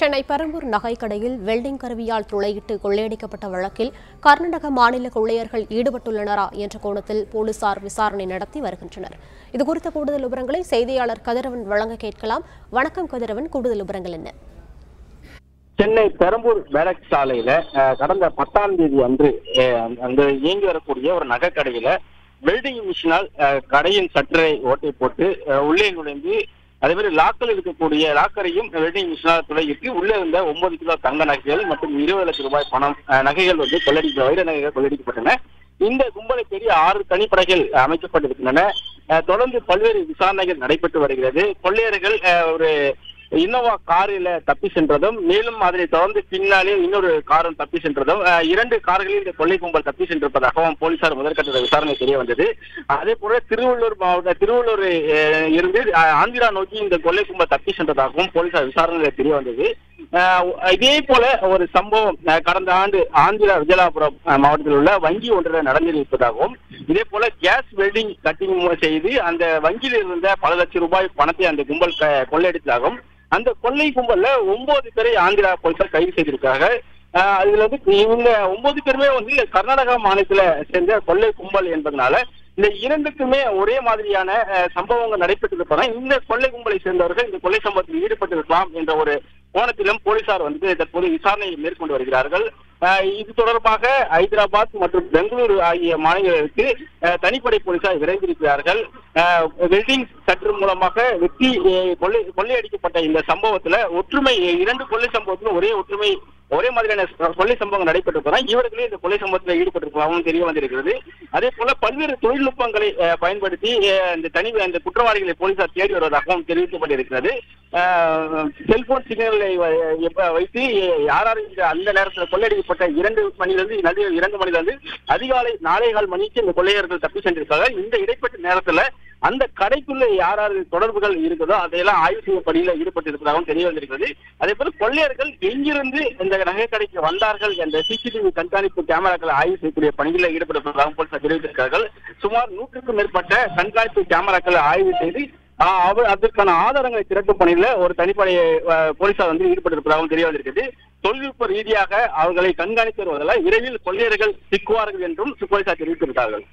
சென்னை பெரம்பூர் நகைக்கடையில் வெல்டிங் கருவியால் துளையிட்டு கொள்ளையடிக்கப்பட்ட வழக்கில் கர்நாடக மாநில கொள்ளையர்கள் ஈடுபட்டுள்ளனரா என்ற கோணத்தில் போலீசார் விசாரணை நடத்தி வருகின்றனர். இதுகுறித்த கூடுதல் விவரங்களை செய்தியாளர் கதிரவன் வழங்க கேட்கலாம். வணக்கம் கதிரவன் கூடுதல் விவரங்கள் என்ன? சென்னை பெரம்பூர் பேரக் சாலையில கடந்த பத்தாம் தேதி அன்று அங்கு இயங்கி வரக்கூடிய ஒரு நகைக்கடையில வெல்டிங் மிஷினால் கடையின் சற்றரை ஓட்டை போட்டு உள்ளே நுழைந்து அதே மாதிரி லாக்கர் இருக்கக்கூடிய லாக்கரையும் வெட்டிங் மிஷினால் துளையிட்டு உள்ளே இருந்த ஒன்பது கிலோ தங்க நகைகள் மற்றும் இருபது லட்சம் ரூபாய் பணம் நகைகள் வந்து கொள்ளடிக்க வைர நகைகள் கொள்ளடிக்கப்பட்டன. இந்த கும்பலை பெரிய ஆறு தனிப்படைகள் அமைக்கப்பட்டிருக்கின்றன. தொடர்ந்து பல்வேறு விசாரணைகள் நடைபெற்று வருகிறது. கொள்ளையர்கள் ஒரு இன்னோவா காரில தப்பி சென்றதும் மேலும் அதனை தொடர்ந்து பின்னாலே இன்னொரு காரும் தப்பி சென்றதும் இரண்டு கார்களில் இந்த கொள்ளை கும்பல் தப்பி சென்றிருப்பதாகவும் போலீசார் முதற்கட்ட விசாரணை தெரிய வந்தது. அதே போல திருவள்ளூர் மாவட்ட திருவள்ளூர் இருந்து ஆந்திரா நோக்கி இந்த கொள்ளை கும்பல் தப்பி சென்றதாகவும் போலீசார் விசாரணையில தெரிய வந்தது. இதே போல ஒரு சம்பவம் கடந்த ஆண்டு ஆந்திரா விஜயலாபுரம் மாவட்டத்தில் உள்ள வங்கி ஒன்றில் நடந்திருப்பதாகவும் இதே போல கேஸ் வெல்டிங் கட்டிங் செய்து அந்த வங்கியில் இருந்த பல லட்சம் ரூபாய் பணத்தை அந்த கும்பல் கொள்ளையடித்ததாகவும் அந்த கொள்ளை கும்பல்ல ஒன்பது பேரை ஆந்திரா போலீசார் கைது செய்திருக்காங்க. அதுல வந்து இவங்க ஒன்பது பேருமே வந்து கர்நாடகா மாநிலத்துல சேர்ந்த கொள்ளை கும்பல் என்பதனால இந்த இரண்டுக்குமே ஒரே மாதிரியான சம்பவங்கள் நடைபெற்றிருப்பதால் இந்த கொள்ளை கும்பலை சேர்ந்தவர்கள் இந்த கொள்ளை சம்பவத்தில் ஈடுபட்டிருக்கலாம் என்ற ஒரு கோணத்திலும் போலீசார் வந்து தற்போது விசாரணையை மேற்கொண்டு வருகிறார்கள். இது தொடர்பாக ஹைதராபாத் மற்றும் பெங்களூரு ஆகிய மாநிலங்களுக்கு தனிப்படை போலீசார் விரைந்திருக்கிறார்கள். வெல்டிங் சற்று மூலமாக வெற்றி கொள்ளை கொள்ளையடிக்கப்பட்ட இந்த சம்பவத்துல ஒற்றுமை இரண்டு கொள்ளை சம்பவத்திலும் ஒரே ஒற்றுமை ஒரே மாதிரியான கொள்ளை சம்பவம் நடைபெற்றிருப்பதால் இவர்களே இந்த கொள்ளை சம்பவத்தில் ஈடுபட்டிருப்பதாகவும் தெரிய வந்திருக்கிறது. அதே போல பல்வேறு தொழில்நுட்பங்களை பயன்படுத்தி இந்த தனி அந்த குற்றவாளிகளை போலீசார் தேடி வருவதாகவும் தெரிவிக்கப்பட்டிருக்கிறது. செல்போன் சிக்னலை வ- வைத்து யார் இந்த அந்த நேரத்தில் கொள்ளையடிக்கப்பட்ட இரண்டு மணிலிருந்து நடு இரண்டு மணிலிருந்து அதிகாலை நாலே கால் மணிக்கு இந்த கொள்ளையர்கள் தப்பி சென்றிருக்காங்க இந்த இடைப்பட்ட நேரத்தில் அந்த கடைக்குள்ள யார் யார் தொடர்புகள் இருக்குதோ அதையெல்லாம் ஆய்வு செய்யும் பணியில ஈடுபட்டிருப்பதாகவும் தெரிய வந்திருக்கிறது. அதே போல கொள்ளையர்கள் எங்கிருந்து இந்த நகை கடைக்கு வந்தார்கள் என்ற சிசிடிவி கண்காணிப்பு கேமராக்களை ஆய்வு செய்யக்கூடிய பணிகளில் ஈடுபட்டிருப்பதாகவும் போலீசார் தெரிவித்திருக்கிறார்கள். சுமார் நூற்றுக்கும் மேற்பட்ட கண்காணிப்பு கேமராக்களை ஆய்வு செய்து அவர் அதற்கான ஆதாரங்களை திரட்டும் பணியில ஒரு தனிப்படை போலீசார் வந்து ஈடுபட்டிருப்பதாகவும் தெரிய வந்திருக்கிறது. தொழில்நுட்ப ரீதியாக அவர்களை கண்காணித்து வருவதால் விரைவில் கொள்ளையர்கள் சிக்குவார்கள் என்றும் போலீசார் தெரிவித்திருக்கிறார்கள்.